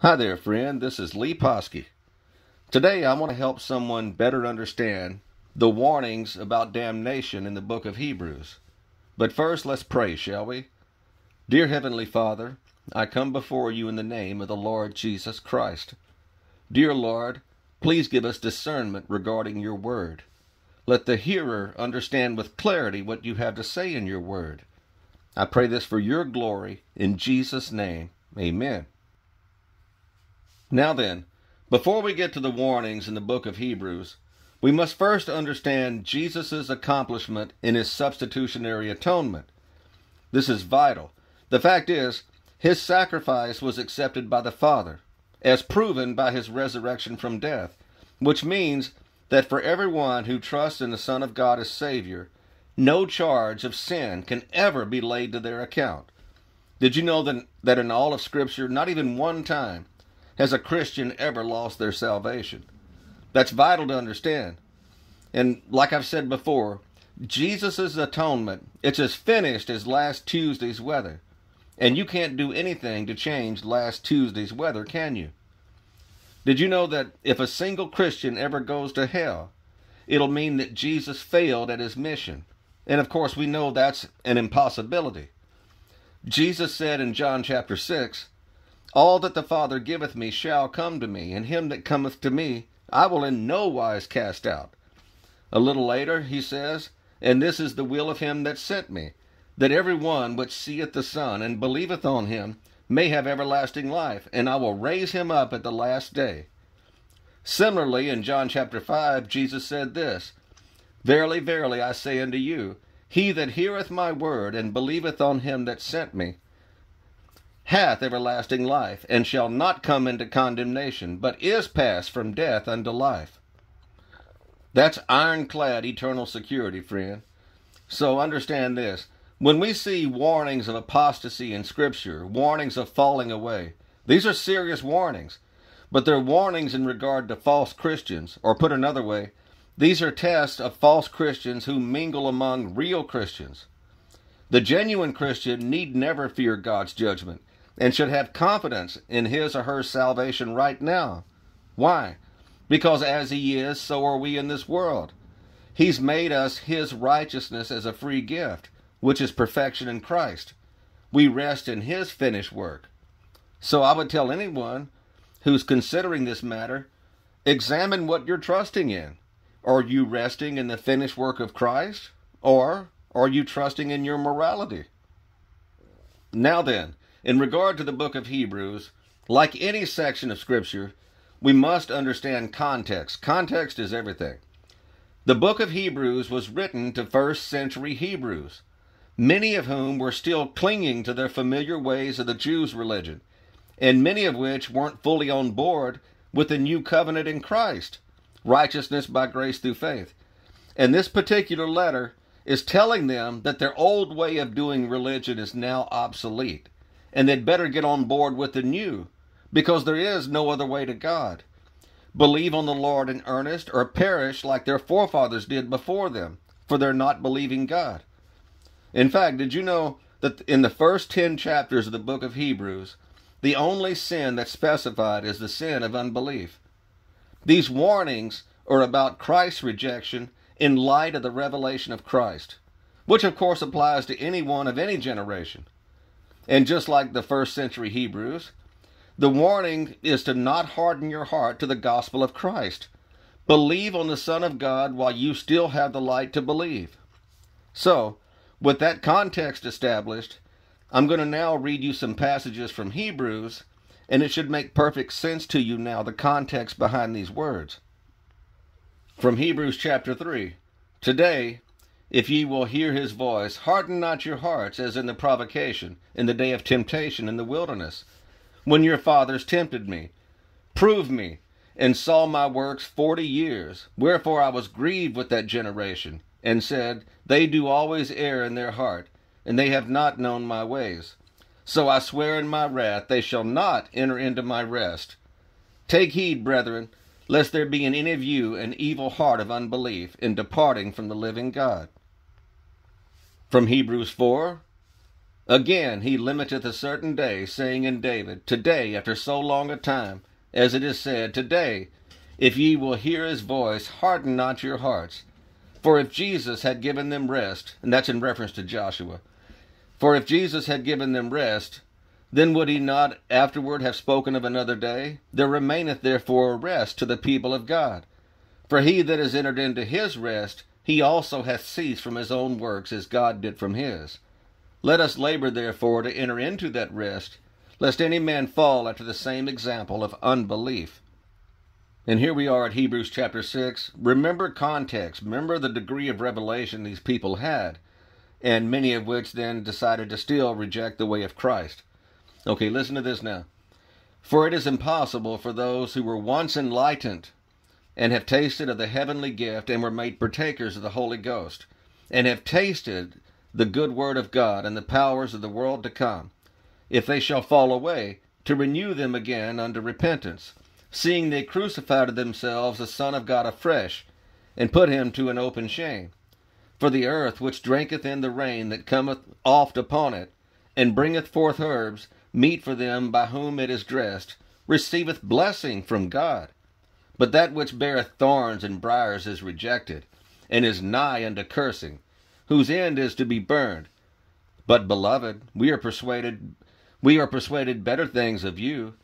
Hi there, friend. This is Lee Poskey. Today I want to help someone better understand the warnings about damnation in the book of Hebrews. But first, let's pray, shall we? Dear Heavenly Father, I come before you in the name of the Lord Jesus Christ. Dear Lord, please give us discernment regarding your word. Let the hearer understand with clarity what you have to say in your word. I pray this for your glory. In Jesus' name, amen. Now then, before we get to the warnings in the book of Hebrews, we must first understand Jesus' accomplishment in his substitutionary atonement. This is vital. The fact is, his sacrifice was accepted by the Father, as proven by his resurrection from death, which means that for everyone who trusts in the Son of God as Savior, no charge of sin can ever be laid to their account. Did you know that, that in all of Scripture, not even one time has a Christian ever lost their salvation? That's vital to understand. And like I've said before, Jesus' atonement, it's as finished as last Tuesday's weather. And you can't do anything to change last Tuesday's weather, can you? Did you know that if a single Christian ever goes to hell, it'll mean that Jesus failed at his mission? And of course, we know that's an impossibility. Jesus said in John chapter 6, All that the Father giveth me shall come to me, and him that cometh to me I will in no wise cast out. A little later, he says, And this is the will of him that sent me, that every one which seeth the Son and believeth on him may have everlasting life, and I will raise him up at the last day. Similarly, in John chapter 5, Jesus said this Verily, verily, I say unto you, he that heareth my word and believeth on him that sent me hath everlasting life, and shall not come into condemnation, but is passed from death unto life. That's ironclad eternal security, friend. So understand this. When we see warnings of apostasy in Scripture, warnings of falling away, these are serious warnings. But they're warnings in regard to false Christians, or put another way, these are tests of false Christians who mingle among real Christians. The genuine Christian need never fear God's judgment and should have confidence in his or her salvation right now. Why? Because as he is, so are we in this world. He's made us his righteousness as a free gift, which is perfection in Christ. We rest in his finished work. So I would tell anyone who's considering this matter examine what you're trusting in. Are you resting in the finished work of Christ? Or are you trusting in your morality? Now then, in regard to the book of Hebrews, like any section of Scripture, we must understand context. Context is everything. The book of Hebrews was written to first century Hebrews, many of whom were still clinging to their familiar ways of the Jews' religion, and many of which weren't fully on board with the new covenant in Christ righteousness by grace through faith. And this particular letter is telling them that their old way of doing religion is now obsolete, and they'd better get on board with the new, because there is no other way to God. Believe on the Lord in earnest, or perish like their forefathers did before them, for they're not believing God. In fact, did you know that in the first ten chapters of the book of Hebrews, the only sin that's specified is the sin of unbelief? These warnings are about Christ's rejection in light of the revelation of Christ, which of course applies to anyone of any generation. And just like the first century Hebrews, the warning is to not harden your heart to the gospel of Christ. Believe on the Son of God while you still have the light to believe. So, with that context established, I'm going to now read you some passages from Hebrews and it should make perfect sense to you now the context behind these words. From Hebrews chapter 3 Today, if ye will hear his voice, harden not your hearts as in the provocation, in the day of temptation in the wilderness, when your fathers tempted me, proved me, and saw my works forty years. Wherefore I was grieved with that generation, and said, They do always err in their heart, and they have not known my ways. So I swear in my wrath, they shall not enter into my rest. Take heed, brethren, lest there be in any of you an evil heart of unbelief in departing from the living God. From Hebrews 4 Again, he limiteth a certain day, saying in David, Today, after so long a time, as it is said, Today, if ye will hear his voice, harden not your hearts. For if Jesus had given them rest, and that's in reference to Joshua, for if Jesus had given them rest, then would he not afterward have spoken of another day? There remaineth therefore rest to the people of God. For he that is entered into his rest, he also hath ceased from his own works as God did from his. Let us labor therefore to enter into that rest, lest any man fall after the same example of unbelief. And here we are at Hebrews chapter 6. Remember context. Remember the degree of revelation these people had, and many of which then decided to still reject the way of Christ. Okay, listen to this now. For it is impossible for those who were once enlightened and have tasted of the heavenly gift and were made partakers of the Holy Ghost, and have tasted the good word of God and the powers of the world to come, if they shall fall away, to renew them again unto repentance, seeing they crucified to themselves the Son of God afresh, and put him to an open shame. For the earth which drinketh in the rain that cometh oft upon it, and bringeth forth herbs, meet for them by whom it is dressed, receiveth blessing from God. But that which beareth thorns and briers is rejected, and is nigh unto cursing, whose end is to be burned. But, beloved, we are persuaded we are persuaded better things of you,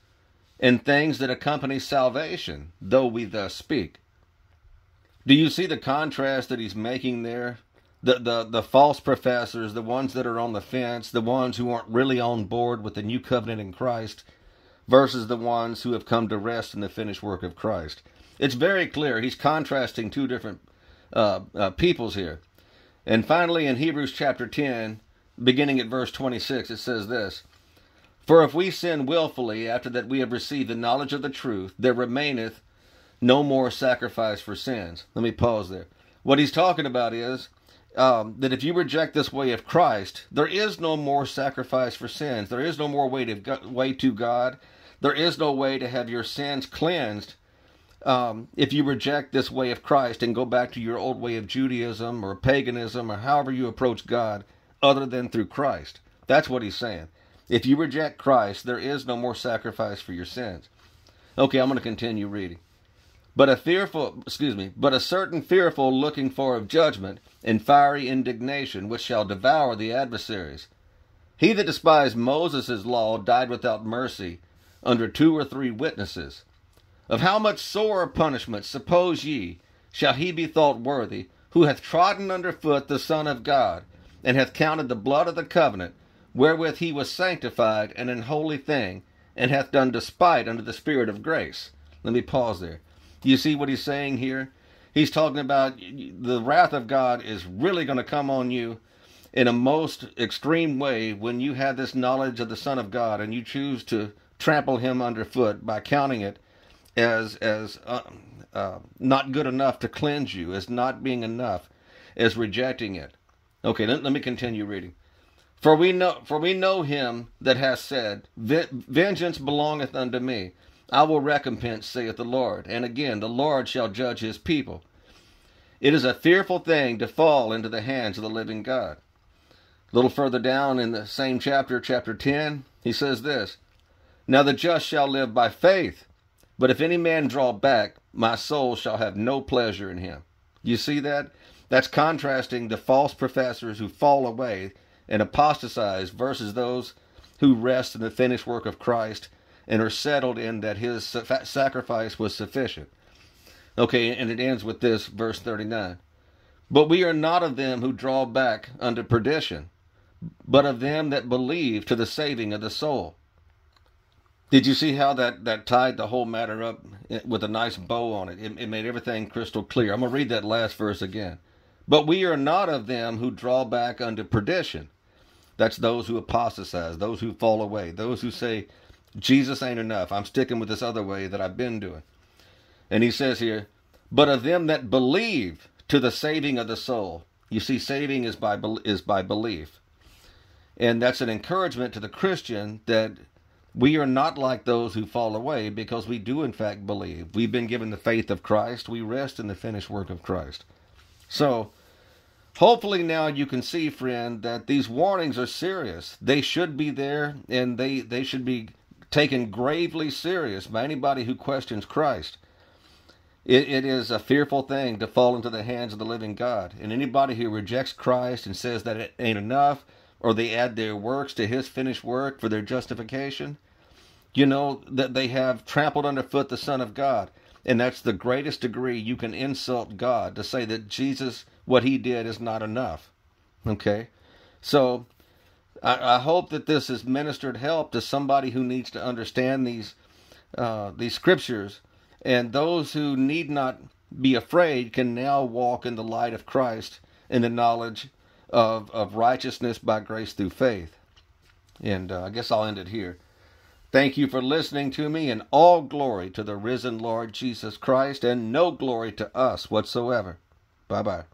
and things that accompany salvation, though we thus speak. Do you see the contrast that he's making there? The, the, the false professors, the ones that are on the fence, the ones who aren't really on board with the new covenant in Christ, versus the ones who have come to rest in the finished work of Christ. It's very clear. He's contrasting two different uh, uh, peoples here. And finally, in Hebrews chapter 10, beginning at verse 26, it says this For if we sin wilfully after that we have received the knowledge of the truth, there remaineth no more sacrifice for sins. Let me pause there. What he's talking about is um, that if you reject this way of Christ, there is no more sacrifice for sins. There is no more way to, way to God. There is no way to have your sins cleansed um, if you reject this way of Christ and go back to your old way of Judaism or paganism or however you approach God other than through Christ. That's what he's saying. If you reject Christ, there is no more sacrifice for your sins. Okay, I'm going to continue reading. But a fearful, excuse me, but a certain fearful looking for of judgment and fiery indignation which shall devour the adversaries. He that despised Moses' law died without mercy under two or three witnesses. Of how much sorer punishment, suppose ye, shall he be thought worthy, who hath trodden under foot the Son of God, and hath counted the blood of the covenant, wherewith he was sanctified, an unholy thing, and hath done despite unto the Spirit of grace? Let me pause there. Do you see what he's saying here? He's talking about the wrath of God is really going to come on you in a most extreme way when you have this knowledge of the Son of God and you choose to trample him underfoot by counting it as as uh, uh, not good enough to cleanse you, as not being enough, as rejecting it. Okay, let, let me continue reading. For we know, for we know him that has said, "Vengeance belongeth unto me; I will recompense," saith the Lord. And again, the Lord shall judge his people. It is a fearful thing to fall into the hands of the living God. A little further down in the same chapter, chapter 10, he says this Now the just shall live by faith. But if any man draw back, my soul shall have no pleasure in him. You see that? That's contrasting the false professors who fall away and apostatize versus those who rest in the finished work of Christ and are settled in that his sacrifice was sufficient. Okay, and it ends with this, verse 39. But we are not of them who draw back unto perdition, but of them that believe to the saving of the soul. Did you see how that, that tied the whole matter up eh, with a nice bow on it? it? It made everything crystal clear. I'm going to read that last verse again. But we are not of them who draw back unto perdition. That's those who apostatize, those who fall away, those who say, Jesus ain't enough. I'm sticking with this other way that I've been doing. And he says here, but of them that believe to the saving of the soul. You see, saving is by is by belief, and that's an encouragement to the Christian that we are not like those who fall away because we do in fact believe. We've been given the faith of Christ. We rest in the finished work of Christ. So, hopefully now you can see, friend, that these warnings are serious. They should be there, and they they should be taken gravely serious by anybody who questions Christ. It, it is a fearful thing to fall into the hands of the living God. And anybody who rejects Christ and says that it ain't enough, or they add their works to his finished work for their justification, you know that they have trampled underfoot the Son of God. And that's the greatest degree you can insult God to say that Jesus, what he did, is not enough. Okay? So I, I hope that this has ministered help to somebody who needs to understand these uh, these scriptures and those who need not be afraid can now walk in the light of Christ in the knowledge of, of righteousness by grace through faith. And uh, I guess I'll end it here. Thank you for listening to me, and all glory to the risen Lord Jesus Christ, and no glory to us whatsoever. Bye bye.